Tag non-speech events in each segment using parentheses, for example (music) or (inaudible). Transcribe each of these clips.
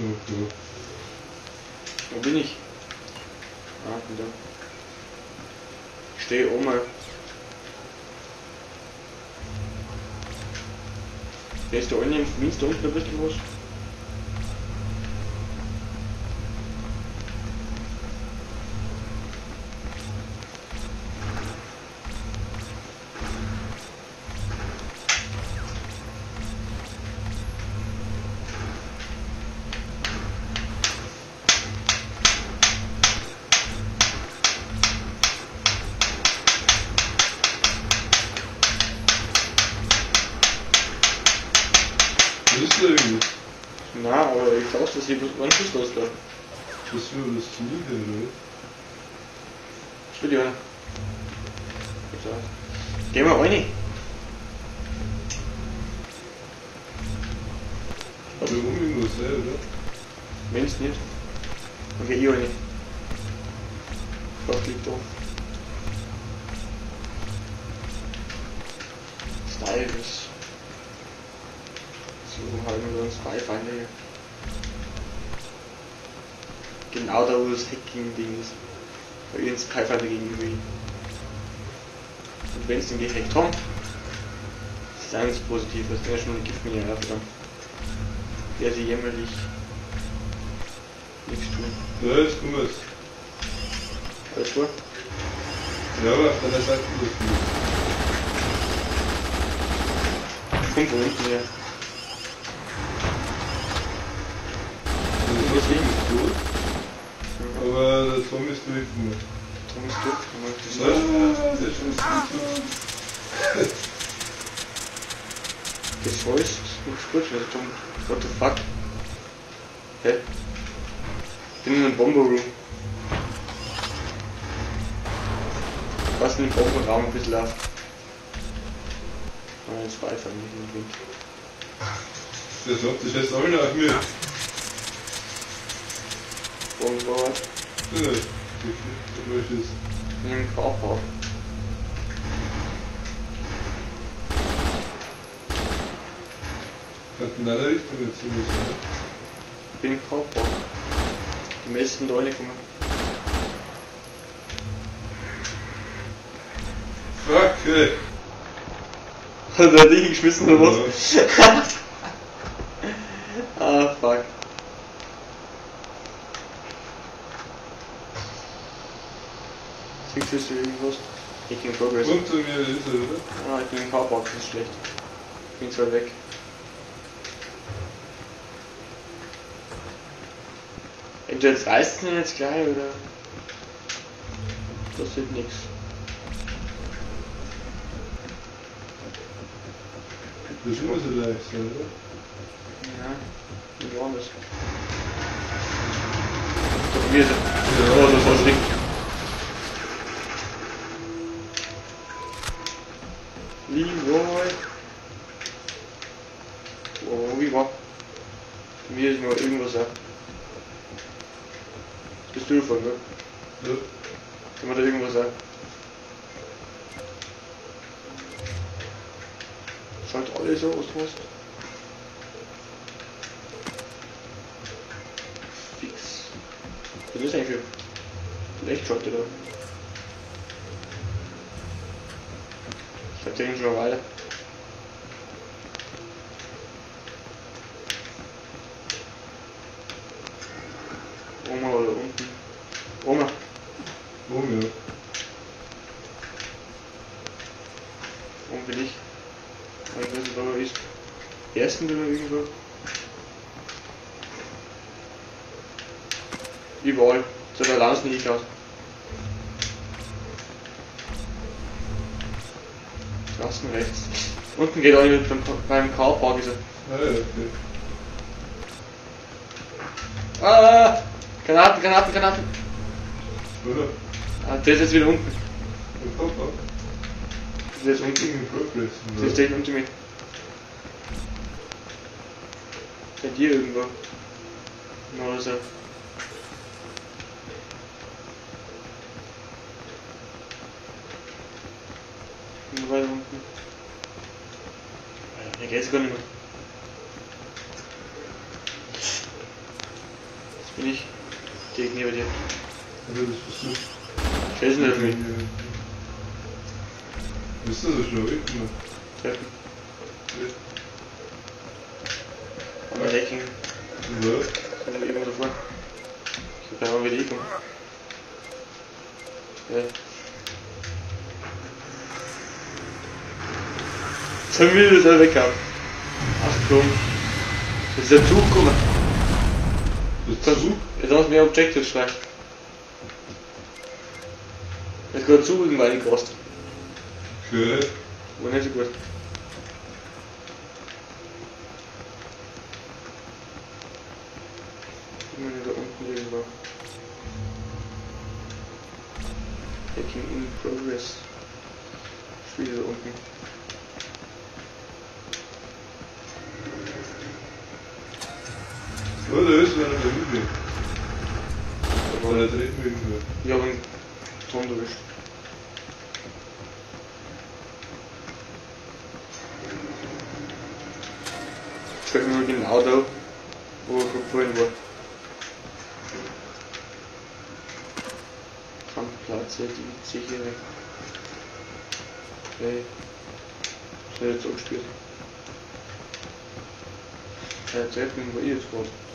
Okay. Wo bin ich? Ah, da. Ich stehe oben ist da unten? Minst unten ein bisschen? Was ist da irgendwas? Na, aber glaube, dass hier bloß ein Schuss los da. Was für das Ziel denn, Spiel die oder? So. Geh mal rein. oder? Da oben irgendwas sein, oder? Wenn's nicht. Okay, ich rein. Gott liegt da. Style ist. So halten wir uns zwei Feinde hier. Genau da, wo das Hacking-Ding ist. Bei ist kein Feinde gegenüber. Und wenn sie den gehackt haben, das ist eigentlich positiv, das ist ja schon ein Giftminier dann. Der sie jämmerlich nichts tun. Ja, kommen wir's. Alles gut? Ja, aber auf Seite ist das Kommt von unten her. Das ist der Zombie ist durchgemacht. Tom ist durch. Dann macht das ist schon. Das heißt, nichts gut, Tom. What the fuck? Hä? Ich bin in einem Bomber-Room. Was in dem Bomberraum ein bisschen auf. Ah, jetzt Wi-Fi nicht unbedingt. Der sagt, das heißt alle nach mir. Bomber, Ja, du möchtest. dem Körper. Hat in deiner Richtung jetzt. Ich bin Körper. Die meisten da reinkommen. Fuck, ey. Hat er dich geschmissen oder was? (laughs) ah, fuck. Du irgendwas? Ich bin in Progress. Unter mir ist er, oder? Ah, ich bin im Carbox, das ist schlecht. Ich bin zwar weg. Entweder jetzt reißt ihn jetzt gleich oder. Das wird nix. Das ist immer so leicht sein, oder? Ja, wie war das? Doch, wir sind. Oh, das war schlimm. Leroy. War? Mir ist nur irgendwas ab. Bist du von, ne? Ja. Kann man da irgendwas ab? Schaut alles so aus, was? Fix. Was ist eigentlich für Lichtshot, oder? Ich hab den schon eine Weile. Oma oder unten? Oma. Ja. Oben bin ich. Aber Ich weiß nicht, wo er ist. Ersten oder irgendwo? Überall. So, da lassen nicht aus. Draußen rechts. Unten geht auch nicht beim, beim Carpark ist er. Ah, okay. Ah! Granaten, Granaten, Granaten! Ah, der ist jetzt wieder unten. Der ist unten. Der steht unter mir. Bei dir irgendwo. Oder so. Irgendwo weiter unten. Der geht sogar nicht mehr. Bin ich direkt neben dir. Stellst du nicht mich? Bist du so schnell weg? Ne? Treffen. Am Decking. Ja. Sind wir irgendwo davor. Ich hab keine Ahnung, wie die kommen. Ja. Jetzt haben wir das alle weggehauen. Ach komm. Das ist der Zug gekommen. Der Zug? Jetzt haben wir mehr Objectives frei. Jetzt gerade Zug irgendwo reingekostet. Okay. War nicht so gut. Immer da unten irgendwo. Hacking in progress. Spiele da unten. Ja, da ist einer da war der irgendwo. Ich hab einen Tom erwischt. Ich sag nur genau da, wo ich vorhin war. Kampfplatz, die sichere. Okay. Schnell jetzt angespielt. Äh, Treppen, wo ich jetzt gerade.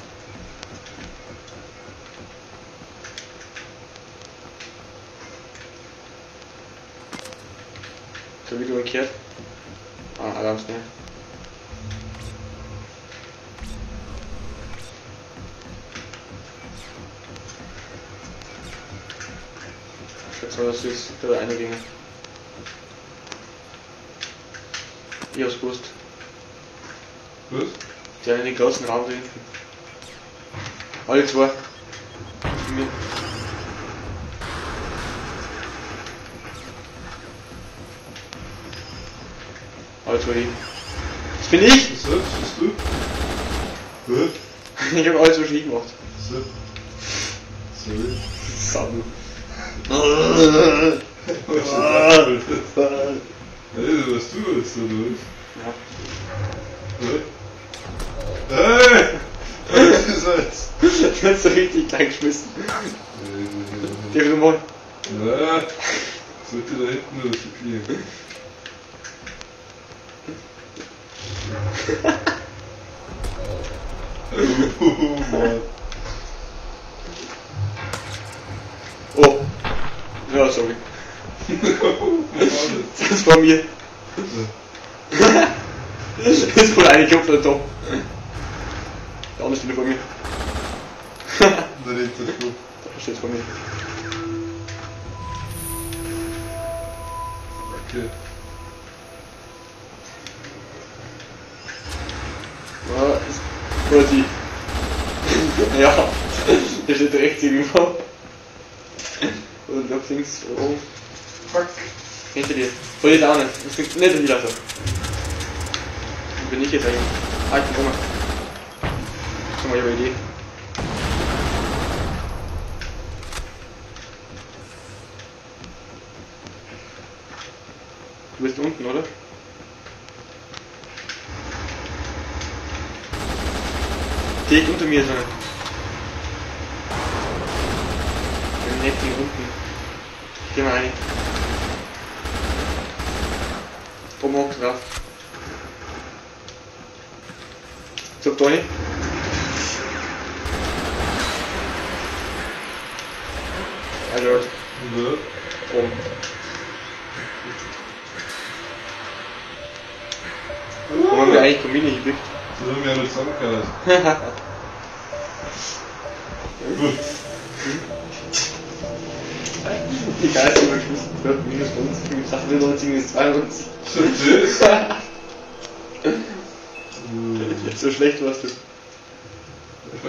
So wie du umkehrt. Ah, Adams, ne? Ich schätze mal, dass jetzt da einer ginge. Ich hab's gewusst. Was? Der in den großen Raum da hinten. Alle zwei. Mir. Hin. Das bin ich! Was sagst du? Was? (laughs) Ich hab alles so schief gemacht. So. Sorry. Sabu. Das? (laughs) Hey, was du jetzt, oder was? Ja. Hey! Was ist das? (laughs) Das ist so richtig klein geschmissen. Darf ich mal? Ja, sollte da hinten oder so Oh Mann. Oh. Ja, sorry. Mann. Das war mir. Das wurde eine Kopf da. Der andere steht vor mir. Da liegt der Schuh. Da steht vor mir. Okay. Quasi. ja, der steht rechts irgendwo. Und noch links oben. Fuck. Hinter dir. Vor dir da nicht. Das klingt nicht wieder so. Wo bin ich jetzt eigentlich? Ah, bin oben. Schon mal, ich hab eine Idee. Du bist unten, oder? Direkt unter mir sein. Im Netting unten. Geh mal rein. Oben hoch drauf. So, Tony. Alert. Ja. Oben. Wo haben wir eigentlich Kommune geblickt? So (laughs) haben wir alle zusammengehört. Die Geister überschmissen wird minus 50, ich dachte 90 minus 92. Das? so schlecht warst du. Ich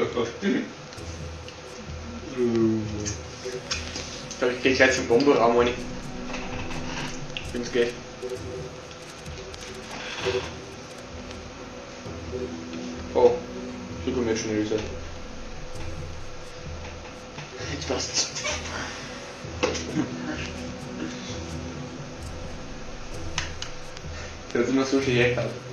glaube, ich geh gleich zum Bomberraum rein. Wenn's geht. Oh, hier kommt jetzt schon eine Reset. Jetzt passt's. Der hat immer so viel hergehabt.